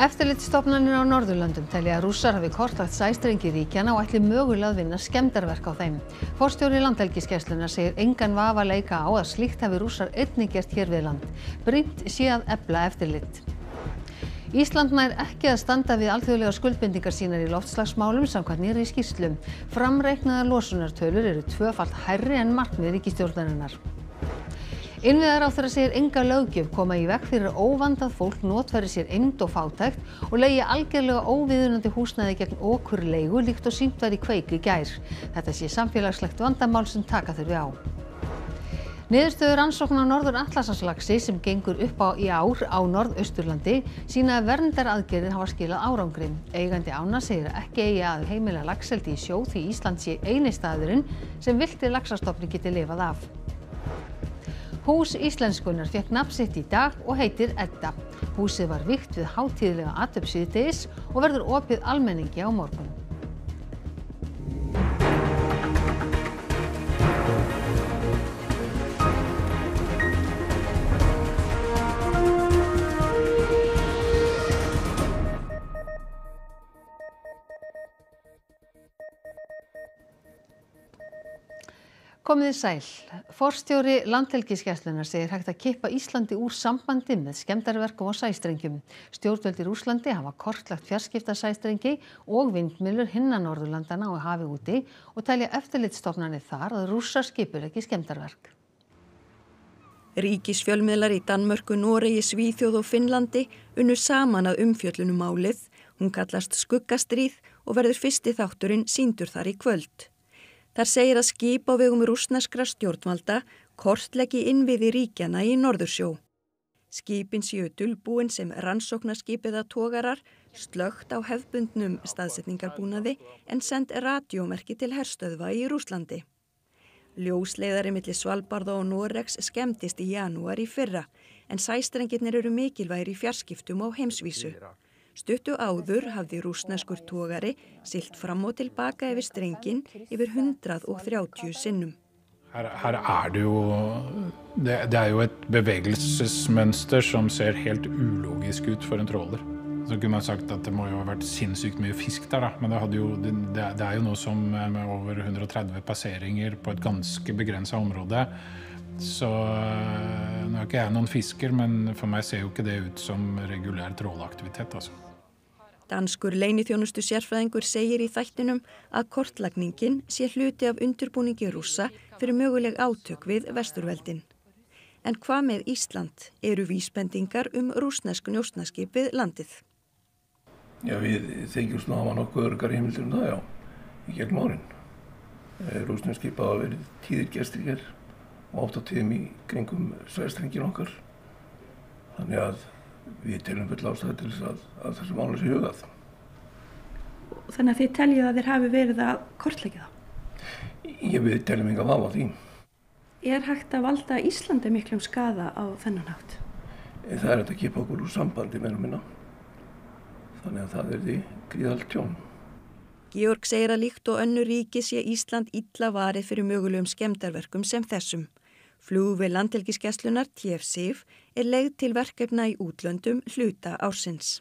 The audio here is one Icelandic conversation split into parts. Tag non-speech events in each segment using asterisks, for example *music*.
Eftirlitsstofnanir á Norðurlöndum telja að rússar hafi kortlagt sæstrengi ríkjana og ætli mögulega að vinna skemmdarverk á þeim. Forstjóri landhelgisgæsluna segir engan vafa leika á að slíkt hafi rússar einnig gert hér við land. Brynt sé að ebla eftirlit. Ísland nær ekki að standa við alþjóðlega skuldbindingar sínar í loftslagsmálum samkvæmt nýri skýrslum. Framreiknaðar losunartölur eru tvöfalt hærri en markmið ríkistjórnarinnar. Innviðaráþara segir enga löggjöf koma í veg fyrir að óvandað fólk notfæri sér eymd og fátækt og leigi algjörlega óviðunandi húsnæði gegn okurleigu líkt og sýnt var í kveik í gær. Þetta sé samfélagslegt vandamál sem taka þurfi á. Niðurstöður rannsókn á norður Atlasarslagsi sem gengur upp á í ár á norðausturlandi sína að verndaraðgerðir hafa skilað árangri. Eigandi ána segir að ekki eigi að heimila lagseldi í sjó því Ísland sé eini staðurinn sem vilti lagsastofni geti lifað af. Hús Íslenskunar fekk nafn sitt í dag og heitir Edda. Húsið var vikt við hátíðlega atöp síðdegis og verður opið almenningi á morgun. Komiði sæl. Forstjóri Landhelgisgæslunar segir hægt að kippa Íslandi úr sambandi með skemdarverkum og sæstrengjum. Stjórnvöld í Rúslandi hafa kortlagt fjarskiptasæstrengi og vindmilur hinnan Norðurlandana og hafi úti og telja eftirlitstofnanir þar að rússar skipur ekki skemdarverk. Ríkisfjölmiðlar í Danmörku, Noregi, Svíþjóð og Finnlandi unnu saman að umfjöllunum málið. Hún kallast Skuggastríð og verður fyrsti þátturinn síndur þar í kvöld. Þar segir að skip á vegum rúsneskra stjórnvalda kortlegi innviði ríkjana í Norðursjó. Skipin séu dulbúin sem rannsóknarskipiða tógarar slögt á hefbundnum staðsetningarbúnaði en send radiomerki til herstöðva í Rúslandi. Ljósleiðari millir Svalbard og Noregs skemmtist í janúar í fyrra en sæstrengirnir eru mikilvægir í fjarskiptum á heimsvísu. Stuttu áður hafði rúsneskur tógari silt fram og tilbaka yfir strengin yfir 130 sinnum. Her, her er det jo det, det, er jo et bevegelsesmønster som ser helt ulogisk ut for en tråler. Så kunne man sagt at det må jo ha vært sinnssykt mye fisk der, da. Men det, jo, det, det er jo noe som med over 130 passeringer på et ganske begrensa område. Så nå er ikke jeg noen fisker, men for meg ser jo ikke det ut som regulær trålaktivitet, altså. Danskur leinithjónustu sérfræðingur segir í þættinum að kortlagningin sé hluti af undirbúningi rúsa fyrir möguleg átök við vesturveldin. En hvað með Ísland eru vísbendingar um rúsnesku njósnaskip við landið? Já, við þykjum að hafa nokkuð örgar heimildur um það, já, í gegnum árin. Rúsneskip hafa verið tíðir gestir hér og átt á tíðum í kringum svæðstrengin okkar. Þannig að við telum full ástæði til þess að, að þessu máli sé hugað. Þannig að þið teljið að þér hafi verið að kortleika það? Ég við teljum enga vafa því. Er hægt að valda Íslandi miklum skada á þennan hátt? Það er að kipa okkur úr sambandi meðan minna. Þannig að það er því gríðalt tjón. Georg segir að líkt og önnu ríki sé Ísland illa varið fyrir mögulegum skemdarverkum sem þessum. Flúvið landhelgiskeslunar TFSIF er leið til verkefna í útlöndum hluta ársins.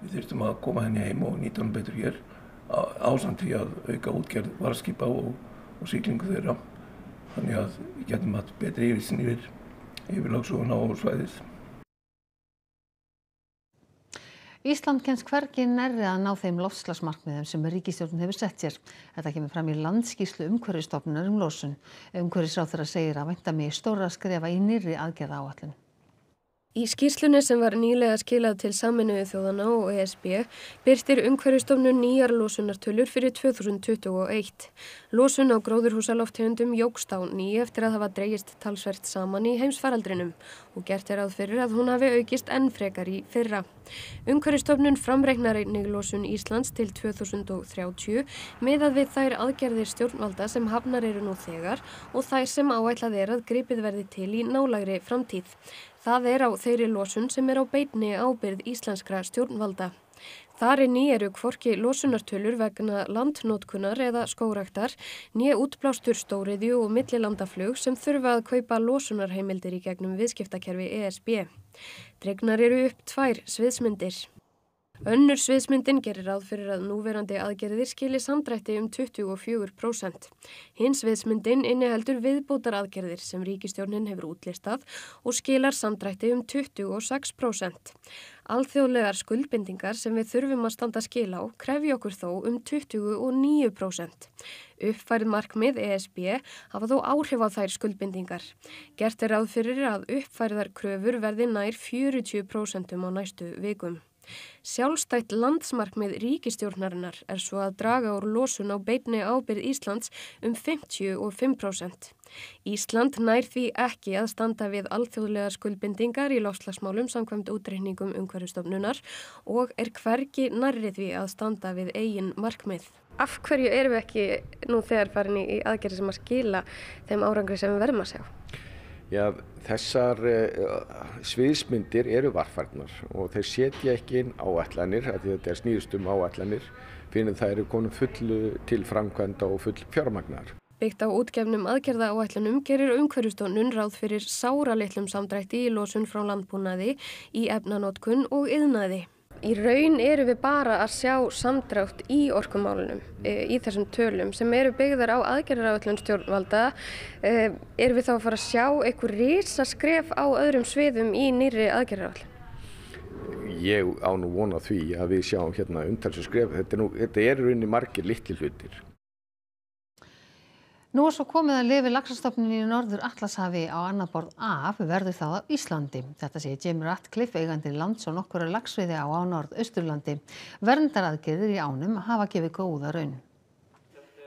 Við þurftum að koma henni heim og nýta hann betur hér ásamt því að auka útgerð varskipa og, og síklingu þeirra. Þannig að við getum að betri yfirsin yfir, yfir lagsóðuna og svæðið. Ísland kennst hvergi nærri að ná þeim loftslagsmarkmiðum sem ríkistjórnum hefur sett sér. Þetta kemur fram í landskíslu umhverfistofnunar um losun. Umhverfisráþur að segir að vænta mig stóra skrefa í nýri aðgerða áallin. Í skýrslunni sem var nýlega skilað til saminuðu þjóðana og ESB byrstir umhverfistofnun nýjar losunartölur fyrir 2021. Losun á gróðurhúsaloftegundum jógst á nýju eftir að hafa dreyjist talsvert saman í heimsfaraldrinum og gert er að fyrir að hún hafi aukist enn frekar í fyrra. Umhverfistofnun framreiknar einnig losun Íslands til 2030 meðað við þær aðgerðir stjórnvalda sem hafnar eru nú þegar og þær sem áætlað er að gripið verði til í nálagri framtíð. Það er á þeirri losun sem er á beitni ábyrð íslenskra stjórnvalda. Þar er nýjeru kvorki losunartölur vegna landnótkunar eða skóraktar, nýja útblástur stóriðju og millilandaflug sem þurfa að kaupa losunarheimildir í gegnum viðskiptakerfi ESB. Dregnar eru upp tvær sviðsmyndir. Önnur sviðsmyndin gerir ráð fyrir að núverandi aðgerðir skilir samdrætti um 24%. Hins sviðsmyndin inniheldur viðbótar aðgerðir sem ríkistjórnin hefur útlistað og skilar samdrætti um 26%. Alþjóðlegar skuldbindingar sem við þurfum að standa skil á krefji okkur þó um 29%. Uppfærið markmið ESB hafa þó áhrif á þær skuldbindingar. Gert er ráð fyrir að uppfæriðar kröfur verði nær 40% á næstu vikum. Sjálfstætt landsmarkmið ríkistjórnarinnar er svo að draga úr losun á beitni ábyrð Íslands um 55%. Ísland nær því ekki að standa við alþjóðlega skuldbindingar í lofslagsmálum samkvæmt útreikningum umhverjastofnunar og er hvergi nærrið því að standa við eigin markmið. Af hverju erum við ekki nú þegar farin í aðgerði sem að skila þeim árangri sem við verðum að sjá? Já, þessar uh, sviðsmyndir eru varfarnar og þeir setja ekki inn áallanir, þetta er snýðustum áallanir, fyrir það eru konum fullu til framkvæmda og full fjármagnar. Byggt á útgefnum aðgerða áætlunum gerir umhverjustónun ráð fyrir sára litlum samdrætti í losun frá landbúnaði, í efnanótkun og yðnaði. Í raun eru við bara að sjá samdrátt í orkumálunum e, í þessum tölum sem eru byggðar á aðgerðaráðlun stjórnvalda. E, eru við þá að fara að sjá einhver risaskref á öðrum sviðum í nýri aðgerðaráðlun? Ég á nú vona því að við sjáum hérna. Þetta er, nú, þetta er rauninni margir litli hlutir. Nú er svo komið að lifi laxastofnin í norður Atlashafi á annar borð af verður það á Íslandi. Þetta sé Jim Ratcliffe eigandi lands og nokkura laxviði á á norð-austurlandi. Verndaraðgerðir í ánum hafa gefið góða raun.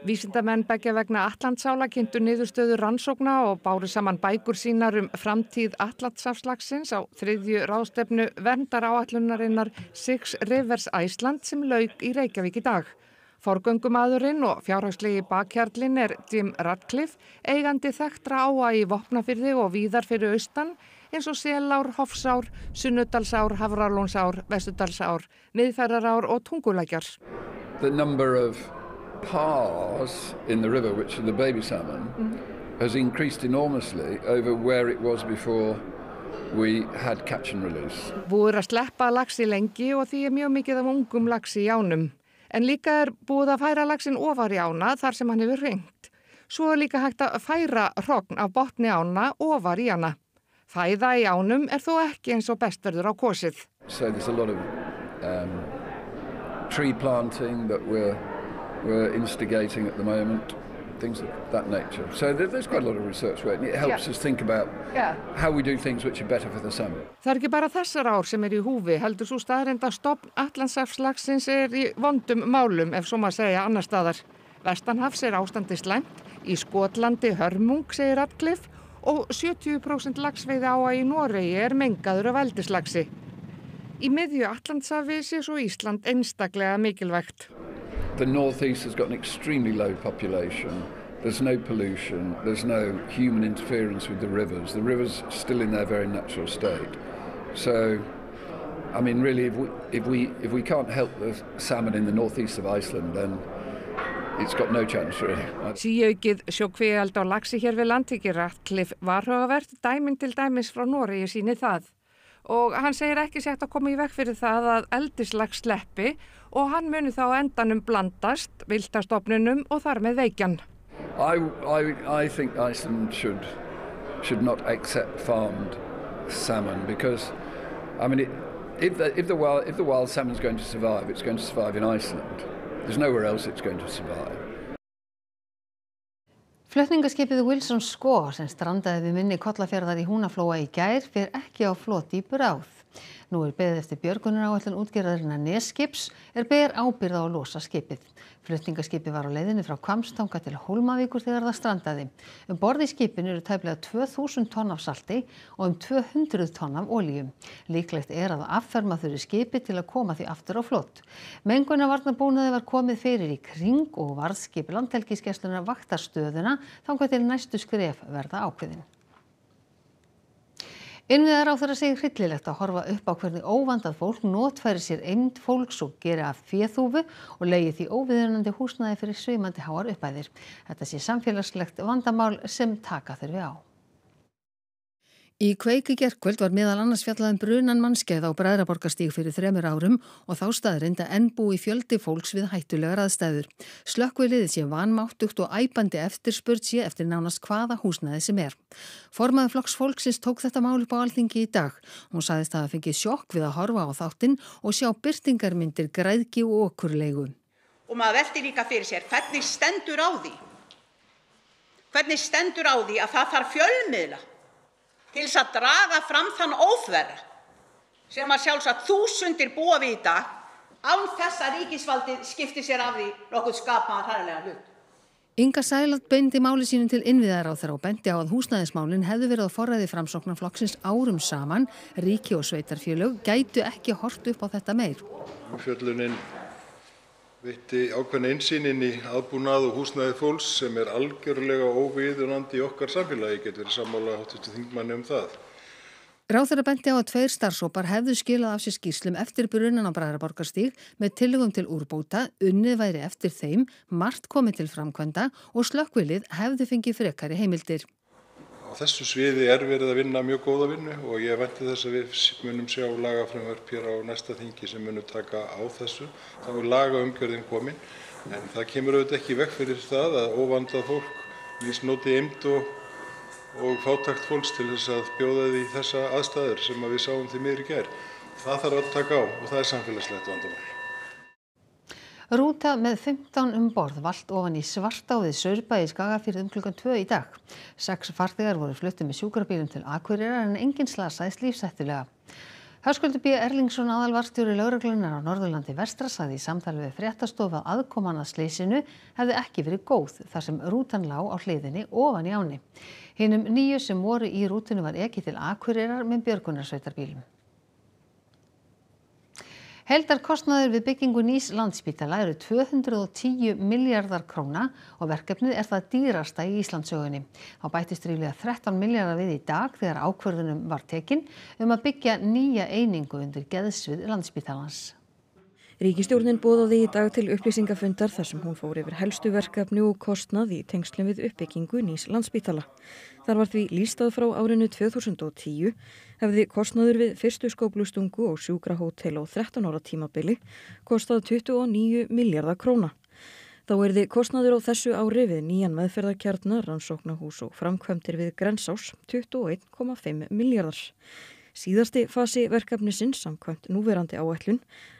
Vísindamenn begja vegna Allandsála kynntu niðurstöður rannsókna og báru saman bækur sínar um framtíð Allandsafslagsins á þriðju ráðstefnu verndar Six Rivers Iceland sem laug í Reykjavík í dag. Forgöngumadurinn og fjárhagslegi bakkjarlinn er Jim Radcliffe, eigandi þekktra áa í Vopnafyrði og víðar fyrir austan eins og Selár, Hofsár, Sunnudalsár, Havralónsár, Vestudalsár, Miðfærarár og Tungulækjar. The number of pars in the river, which are the baby salmon, mm has increased enormously over where it was before we had catch and release. Búið að sleppa lagsi lengi og því er mjög mikið af ungum lagsi í ánum. En líka er búið að færa lagsin ofar í ána þar sem hann hefur ringt. Svo er líka hægt að færa hrogn af botni ána ofar í hana. Fæða í ánum er þó ekki eins og bestverður á kosið. So there's a lot of um, tree planting that we're, we're instigating at the moment. Things of that nature. So there's quite a lot of research work and it helps yeah. us think about yeah. how we do things which are better for the salmon. Það er ekki bara þessar ár sem er í húfi, heldur svo staðrind að stopn Allandsafslagsins er í vondum málum ef svo maður segja annar staðar. Vestanhafs er ástandi slæmt, í Skotlandi hörmung segir Radcliffe og 70% lagsveiði á að í Noregi er mengaður af eldislagsi. Í miðju Allandsafi sé svo Ísland einstaklega mikilvægt. The northeast has got an extremely low population. There's no pollution. There's no human interference with the rivers. The rivers still in their very natural state. So, I mean, really, if we, if we, if we can't help the salmon in the northeast of Iceland, then it's got no chance really. Síaukið sjókvíald á lagsi hér við landtíki Ratcliffe varhugavert dæming til dæmis frá Nóri í síni það og hann segir ekki sett að koma í vekk fyrir það að eldislag sleppi og hann muni þá endanum blandast viltastofnunum og þar með veikjan. I, I, I think Iceland should, should not accept farmed salmon because I mean it, if, the, if, the wild, if the wild salmon is going to survive, it's going to survive in Iceland. There's nowhere else it's going to survive. Flutningaskipið Wilson Score sem strandaði við minni kollafjörðar í Húnaflóa í gær fyrir ekki á floti í bráð. Nú er beðið eftir björgunar áallin útgerðarina Neskips er beðir ábyrða á að losa skipið. Flutningaskipið var á leiðinni frá Kvamstanga til Hólmavíkur þegar það strandaði. Um borði í skipinu eru tæplega 2000 tonn af salti og um 200 tonn af ólíum. Líklegt er að afferma þurri skipið til að koma því aftur á flott. Mengunarvarnabúnaði var komið fyrir í kring og varðskipi landhelgiskeslunar vaktarstöðuna þá til næstu skref verða ákveðin. Innviðar á þeirra segir hryllilegt að horfa upp á hvernig óvandað fólk notfæri sér eind fólks og gera af fjöþúfu og leiði því óviðunandi húsnaði fyrir svimandi háar uppæðir. Þetta sé samfélagslegt vandamál sem taka þurfi á. Í kveiki gerkvöld var meðal annars fjallaðum brunan mannskeið á Bræðraborgastíg fyrir þremur árum og þá staðrind að ennbú í fjöldi fólks við hættulegar aðstæður. Slökkviliðið sé vanmáttugt og æpandi eftirspurt sé eftir nánast hvaða húsnaði sem er. Formaði flokks fólksins tók þetta mál upp á alþingi í dag. Hún saðist að það fengið sjokk við að horfa á þáttinn og sjá byrtingarmyndir græðki og okkurlegu. Og maður veldi líka fyrir sér hvernig stendur á því, hvernig stendur á því að það þarf fjölmiðla til þess að draga fram þann óþverra sem að sjálfsagt þúsundir búa við í dag án þess að ríkisvaldið skipti sér af því nokkuð skapaðan hræðilega hlut. Inga Sæland beindi máli sínum til innviðar á þeirra og bendi á að húsnæðismálinn hefðu verið á forræði framsóknarflokksins árum saman, ríki og sveitarfjölög gætu ekki hort upp á þetta meir. Umfjöllunin veitti ákveðna einsýnin í aðbúnað og húsnæði fólks sem er algjörlega óviðunandi í okkar samfélagi, getur verið sammála háttustu þingmanni um það. Ráþara benti á að tveir starfsópar hefðu skilað af sér skýrslum eftir brunan á Bræðaraborgarstíg með tillögum til úrbóta, unnið væri eftir þeim, margt komið til framkvæmda og slökkvilið hefðu fengið frekari heimildir. Á þessu sviði er verið að vinna mjög góða vinnu og ég vænti þess að við munum sjá lagafrumvarp hér á næsta þingi sem munum taka á þessu. Þá er lagaumgjörðin komin en það kemur auðvitað ekki vekk fyrir það að óvandað fólk misnoti eymd og, og fátækt fólks til þess að bjóða því þessa aðstæður sem að við sáum því miður í gerð. Það þarf að taka á og það er samfélagslegt vandamál. Rúta með 15 um borð vald ofan í svartáðið Sörbæði skagafyrð um klukkan 2 í dag. Seks farþegar voru fluttið með sjúkrabílum til Akureyrar en enginn slasaðist lífsættulega. Hörskuldur B. Erlingsson aðalvarstjóri lauruglunar á Norðurlandi vestra saði í samtali við fréttastofa að aðkoman að sleysinu hefði ekki verið góð þar sem rútan lá á hliðinni ofan í áni. Hinnum nýju sem voru í rútinu var ekki til Akureyrar með björgunarsveitarbílum. Heldarkostnaður við byggingu nýs landspítala eru 210 miljardar króna og verkefnið er það dýrasta í Íslandsögunni. Á bættist ríflega 13 miljardar við í dag þegar ákvörðunum var tekin um að byggja nýja einingu undir geðsvið landspítalans. Ríkistjórnin bóðaði í dag til upplýsingafundar þar sem hún fór yfir helstu verkefni og kostnað í tengslum við uppbyggingu nýs landspítala. Þar var því lístað frá árinu 2010 hefði kostnaður við fyrstu skóplustungu og sjúkrahótel og 13 ára tímabili kostað 29 miljardar króna. Þá er þið kostnaður á þessu ári við nýjan meðferðarkjarnar, rannsóknahús og framkvæmtir við grensás 21,5 miljardar. Síðasti fasi verkefnisins samkvæmt núverandi áætlun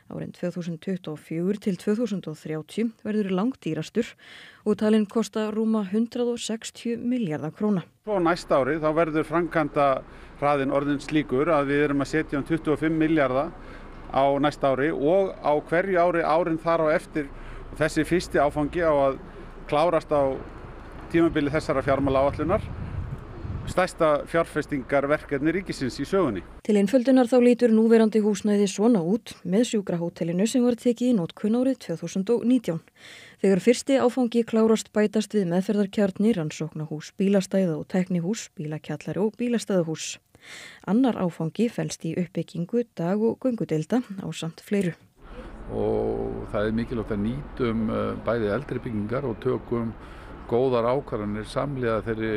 árin 2024 til 2030 verður langt dýrastur og talinn kosta rúma 160 miljardar króna. Svo næsta ári þá verður framkvæmda hraðin orðin slíkur að við erum að setja um 25 miljardar á næsta ári og á hverju ári árin þar á eftir þessi fyrsti áfangi á að klárast á tímabili þessara fjármála áallunar stærsta fjárfestingarverkefni ríkisins í sögunni. Til einföldunar þá lítur núverandi húsnæði svona út með sjúkrahótelinu sem var tekið í nótkunn árið 2019. Þegar fyrsti áfangi klárast bætast við meðferðarkjarni, rannsóknahús, bílastæða og teknihús, bílakjallari og bílastæðahús. Annar áfangi fælst í uppbyggingu dag- og gungudelda á samt fleiru. Og það er mikilvægt að nýtum eh, bæði eldri byggingar og tökum góðar ákvarðanir samlega þeirri,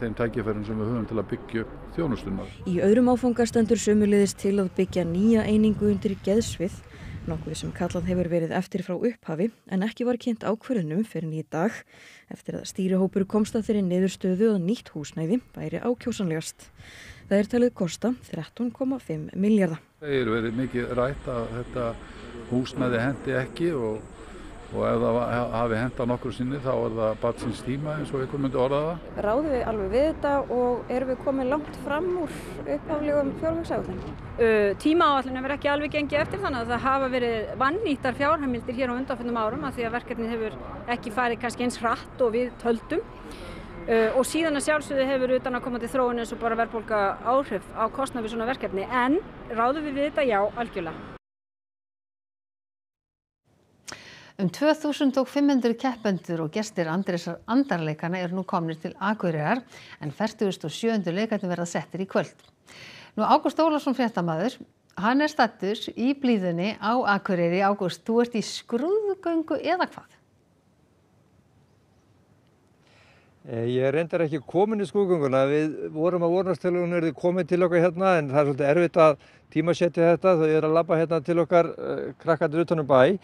þeim tækifærum sem við höfum til að byggja þjónustunar. Í öðrum áfangastendur sömulegðist til að byggja nýja einingu undir geðsvið, nokkuð sem kallað hefur verið eftir frá upphafi en ekki var kynnt ákvarðunum fyrir nýj dag eftir að stýrihópur komst að þeirri niðurstöðu að nýtt húsnæði væri ákjósanlegast. Það er talið kosta 13,5 miljardar. Það er verið mikið rætt að þetta húsnæði hendi ekki og og ef það hafi hent á nokkur sinni þá er það batsins tíma eins og einhver myndi orða það. Ráðum við alveg við þetta og erum við komið langt fram úr uppháflegum fjárhagsáðin? Uh, Tímaáallin hefur ekki alveg gengið eftir þannig að það hafa verið vannýttar fjárhamildir hér á undanfjöndum árum að því að verkefni hefur ekki farið kannski eins hratt og við töldum uh, og síðan að sjálfsögðu hefur utan að koma til þróun eins og bara verðbólka áhrif á kostnað við svona verkefni en ráðum við við þetta já, algjörlega. Um 2500 keppendur og gestir Andresar andarleikana eru nú komnir til Akureyrar en 47. leikandi verða settir í kvöld. Nú Ágúst Ólarsson fréttamaður, hann er stattur í blíðunni á Akureyri. Ágúst, þú ert í skrúðgöngu eða hvað? Ég reyndar ekki komin í skúgunguna, við vorum að vonast til hún er komin til okkar hérna en það er svolítið erfitt að tímasetja þetta þau eru að labba hérna til okkar uh, krakkandur utanum bæ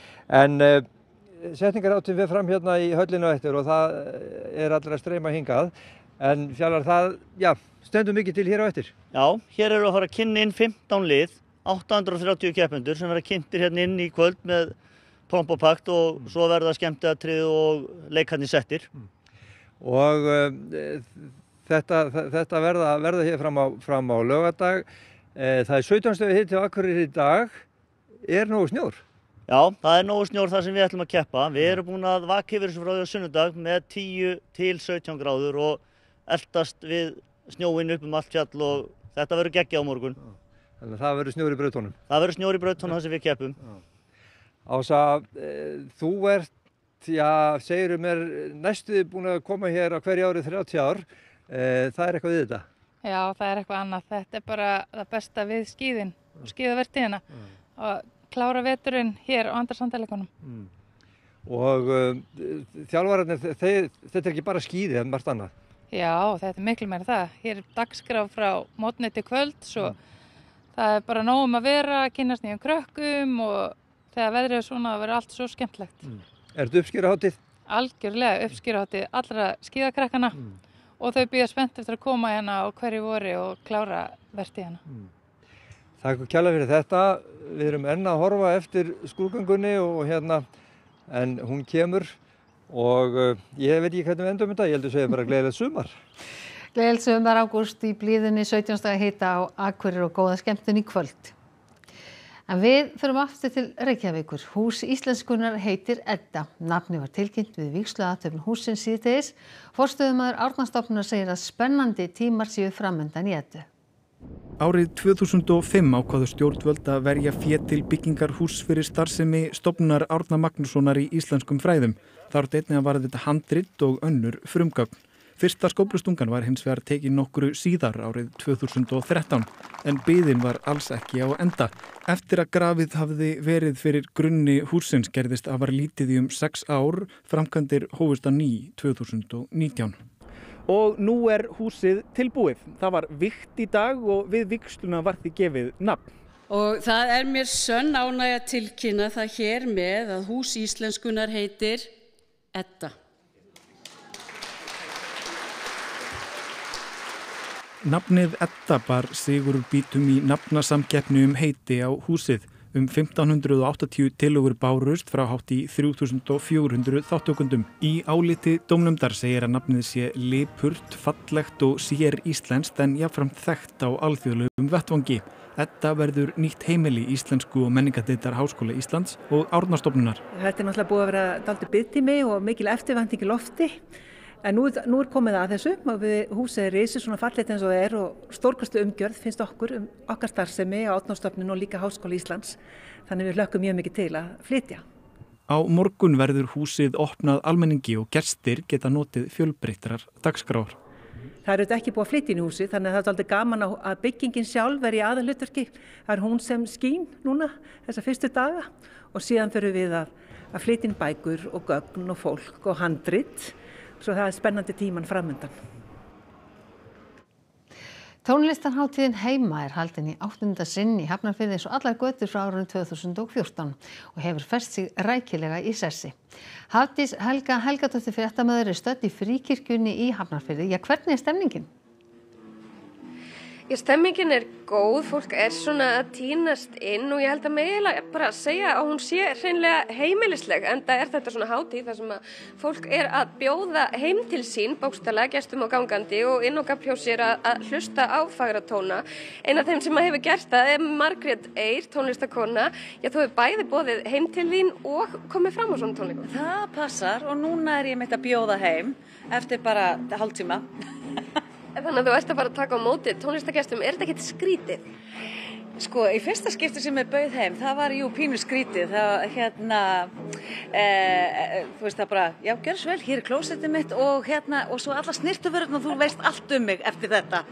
en uh, setningar áttum við fram hérna í höllinu eftir og það er allir að streyma hingað en fjallar það, já, stendur mikið til hér á eftir. Já, hér eru að fara að kynna inn 15 lið, 830 keppendur sem verða kynntir hérna inn í kvöld með pomp og pakt og mm. svo verða skemmteatrið og leikarnir settir. Mm og uh, þetta, þetta verða, verða hér fram á, fram á lögadag. Uh, það er 17 stöðu hitt til akkurir í dag. Er nógu snjór? Já, það er nógu snjór þar sem við ætlum að keppa. Við erum búin að vaka yfir þessu frá því á sunnudag með 10 til 17 gráður og eldast við snjóin upp um allt fjall og þetta verður geggja á morgun. Þannig að það verður snjór í brautónum? Það verður snjór í brautónum þar sem við keppum. Ása, e, þú ert já, segirum mér næstuði búin að koma hér á hverju árið 30 ár. E, það er eitthvað við þetta? Já, það er eitthvað annað. Þetta er bara það besta við skýðin mm. og klára veturinn hér á andarsandalegunum. Mm. Og uh, þjálfvararnir, þetta er ekki bara skýði, er margt annað? Já, þetta er miklu meira það. Hér er dagskraf frá mótni til kvöld, svo mm. það er bara nógum að vera, kynast nýjum krökkum og þegar veðrið er svona að vera allt svo skemmtlegt. Mm. Er þetta uppskýraháttið? Algjörlega uppskýraháttið allra skíðakrakkana mm. og þau býða spennt eftir að koma hérna á hverju voru og klára vertið hérna. Takk og kjalla fyrir þetta. Við erum enna að horfa eftir skrúgangunni og hérna en hún kemur og uh, ég veit ekki hvernig við endum þetta. Ég held að segja bara gleðilegt sumar. Gleðilegt sumar ágúst í blíðinni 17. hita á Akkurir og góða skemmtun í kvöld. En við förum aftur til Reykjavíkur. Hús Íslenskunar heitir Edda. Nafni var tilkynnt við vikslu aðtöfn húsin síðtegis. Forstöðumæður Árnastofnunar segir að spennandi tímar séu framöndan í Eddu. Árið 2005 ákvaðu stjórnvöld að verja fétt til byggingar hús fyrir starfsemi stopnunar Árna Magnússonar í íslenskum fræðum. Þar einnig að varða þetta handrit og önnur frumgögn. Fyrsta skóplustungan var hins vegar tekið nokkru síðar árið 2013 en byðin var alls ekki á enda. Eftir að grafið hafði verið fyrir grunni húsins gerðist að var lítið í um 6 ár framkvæmdir hófust að ný 2019. Og nú er húsið tilbúið. Það var vikt í dag og við viksluna var því gefið nafn. Og það er mér sönn ánægja tilkynna það hér með að hús íslenskunar heitir Edda. Nafnið Edda bar sigur bítum í nafnasamkeppni um heiti á húsið. Um 1580 tilugur bárust frá hátt í 3400 þáttökundum. Í áliti domnumdar segir að nafnið sé lipurt, fallegt og sér íslenskt en jáframt þekkt á alþjóðlegum vettvangi. Edda verður nýtt heimili Íslensku og menningadeitar Háskóla Íslands og Árnastofnunar. Þetta er náttúrulega búið að vera daldi byggtími og mikil eftirvæntingi lofti. En nú, nú er komið að þessu við húsið er reysið svona fallit eins og það er og stórkastu umgjörð finnst okkur um okkar starfsemi á átnástofnun og líka Háskóla Íslands. Þannig við lökum mjög mikið til að flytja. Á morgun verður húsið opnað almenningi og gerstir geta notið fjölbreytrar dagskrár. Það er auðvitað ekki búið að flytja inn í húsi þannig að það er aldrei gaman að byggingin sjálf er í aðalutverki. Það er hún sem skín núna þessa fyrstu daga og síðan þurfum við að, að flytja inn bækur og gögn og fólk og handrit svo það er spennandi tíman framöndan. Tónlistarháttíðin heima er haldin í áttunda sinn í Hafnarfyrði eins og allar götur frá árunum 2014 og hefur færst sig rækilega í sessi. Hafdís Helga Helgadóttir fréttamaður er stödd í fríkirkjunni í Hafnarfyrði. Já, hvernig er stemningin? Já, stemmingin er góð, fólk er svona að týnast inn og ég held að meðlega bara að segja að hún sé hreinlega heimilisleg en það er þetta svona hátíð þar sem að fólk er að bjóða heim til sín, bókstala, gestum og gangandi og inn og gafljósir að, að hlusta á fagratóna. Einn af þeim sem að hefur gert það er Margrét Eyr, tónlistakonna. Já, þú hefur bæði bóðið heim til þín og komið fram á svona tónleikum. Það passar og núna er ég meitt að bjóða heim eftir bara hálftíma. Þannig að þú ert að fara að taka á móti tónlistagestum, er þetta ekkert skrítið? Sko, í fyrsta skipti sem ég bauð heim, það var jú pínu skrítið, það hérna, e, e, þú veist það bara, já, gjör svo vel, hér er klósettið mitt og hérna, og svo alla snirtuförðun og þú veist allt um mig eftir þetta.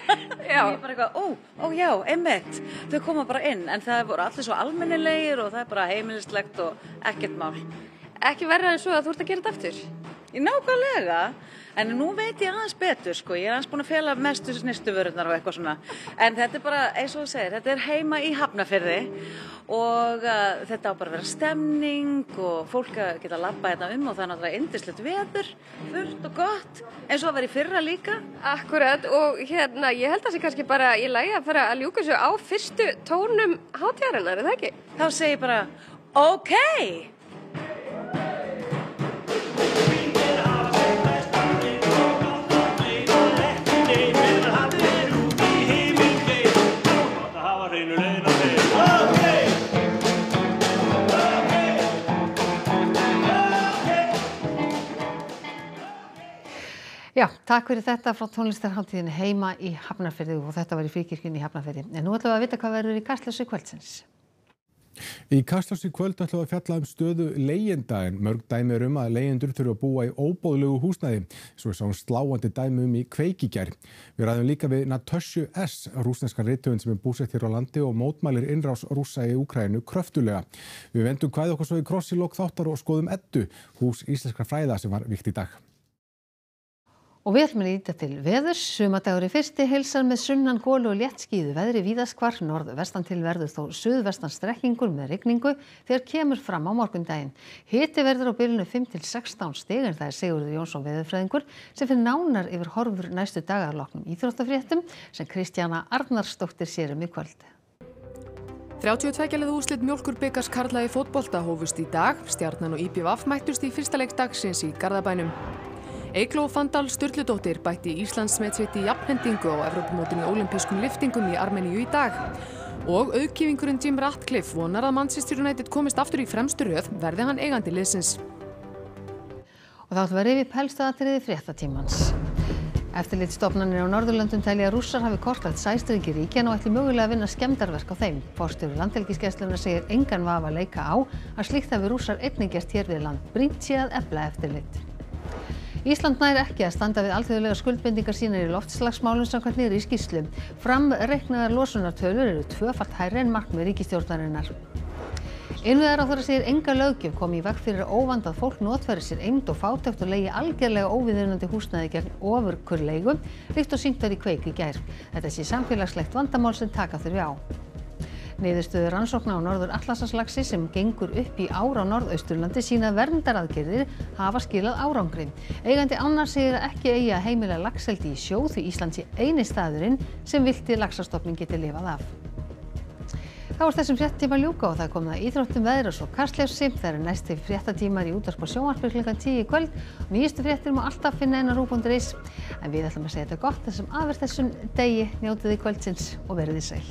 *laughs* Já. Ég er bara eitthvað, ó, ó já, einmitt, þau koma bara inn, en það voru allir svo almennilegir og það er bara heimilislegt og ekkert mál. Ekki verða en svo að þú ert að gera þetta aftur? nákvæmlega, en nú veit ég aðeins betur sko, ég er aðeins búin að fela mestu snirtuvörurnar og eitthvað svona, en þetta er bara, eins og þú segir, þetta er heima í Hafnafyrði og uh, þetta á bara að vera stemning og fólk að geta að labba þetta um og það er náttúrulega indislegt veður, fullt og gott, eins og að vera í fyrra líka. Akkurat og hérna ég held að það sé kannski bara í lagi að fara að ljúka svo á fyrstu tónum hátíðarinnar, er það ekki? Þá segir ég bara, ok! Já, takk fyrir þetta frá tónlistarháttíðinu heima í Hafnarfyrði og þetta var í fríkirkjunni í Hafnarfyrði. En nú ætlum við að vita hvað verður í Kastlössu kvöldsins. Í Kastlössu kvöld ætlum við að fjalla um stöðu leyenda en mörg dæmi er um að leyendur þurfa að búa í óbóðlegu húsnæði, svo er sáum sláandi dæmi um í kveikíkjær. Við ræðum líka við Natasju S., rúsneskan reytöfund sem er búsett hér á landi og mótmælir innrás rúsa í Úkrænu kröftulega. Við vendum hvað okkur svo í krossilokk þáttar og skoðum ettu, hús íslenskra fræða sem var vikt í dag. Við ætlum að líta til veðurs, sumadagur í fyrsti heilsar með sunnan gólu og létt skíðu veðri víðaskvar, norðvestan til verður þó suðvestan strekkingur með rigningu þegar kemur fram á morgundaginn. Hiti verður á bylunu 5-16 stig en það er Sigurður Jónsson veðurfræðingur sem fyrir nánar yfir horfur næstu dagarloknum íþróttafréttum sem Kristjana Arnarsdóttir sérum í kvöld. 32 leið úslit mjölkur byggast Karla í fótbolta hófust í dag. Stjarnan og IPVF mættust í fyrsta leik dagsins í Garðabænum. Eikló Fandal Sturludóttir bætti Íslandsmetsviti í jafnhendingu á Evrópumótinu í olimpískum liftingum í Armeníu í dag. Og auðkífingurinn Jim Ratcliffe vonar að Manchester United komist aftur í fremstu röð verði hann eigandi liðsins. Og þá ætlum við að rifja pelstu aðtriði fréttatímans. Eftirlitstofnanir á Norðurlöndum telja að rússar hafi kortlagt sæstrengi ríkjan og ætli mögulega að vinna skemdarverk á þeim. Forstjóri landhelgiskessluna segir engan vafa leika á að slíkt hafi rússar einnig gert hér við land. Brínt sé að efla eftirlit. Ísland nær ekki að standa við alþjóðlega skuldbindingar sínar í loftslagsmálum samkvæmt í skýrslu. Framreiknaðar losunartölur eru tvöfalt hærri en markmið ríkistjórnarinnar. Innviðar á þeirra segir enga löggjöf kom í veg fyrir óvandað fólk notfæri sér eimd og fátækt og leiði algjörlega óviðunandi húsnæði gegn ofurkurleigu, líkt og syngt var í kveik í gær. Þetta sé samfélagslegt vandamál sem taka þurfi á. Niðurstöður rannsókna á norður Atlasarslagsi sem gengur upp í ár á norðausturlandi sína verndaraðgerðir hafa skilað árangri. Eigandi ánar segir að ekki eigi að heimila lagseldi í sjó því Ísland sé eini staðurinn sem vilti lagsastofning geti lifað af. Þá er þessum fréttatíma ljúka og það kom það íþróttum veður og svo kastlefsi. Það eru næsti fréttatímar í útvarp og sjónvarpi klukkan 10 í kvöld. Nýjustu fréttir má alltaf finna inn á rú.is. En við ætlum að segja þetta gott þessum aðverð þessum degi. Njótið í kvöldsins og verið í sæl.